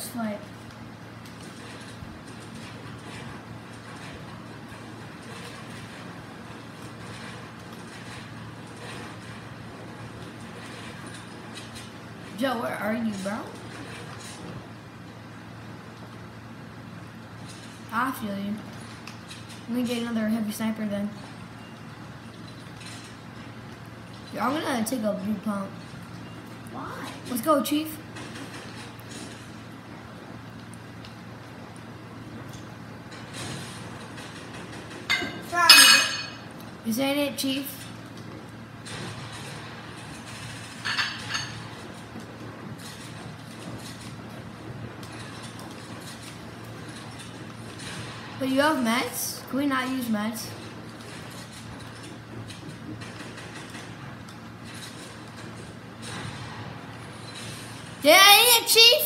just fight. Joe, where are you, bro? I feel you. I'm gonna get another heavy sniper then. Yeah, I'm gonna take a blue pump. Why? Let's go, Chief. This that it, Chief. But you have meds? Can we not use meds? Yeah, it, Chief?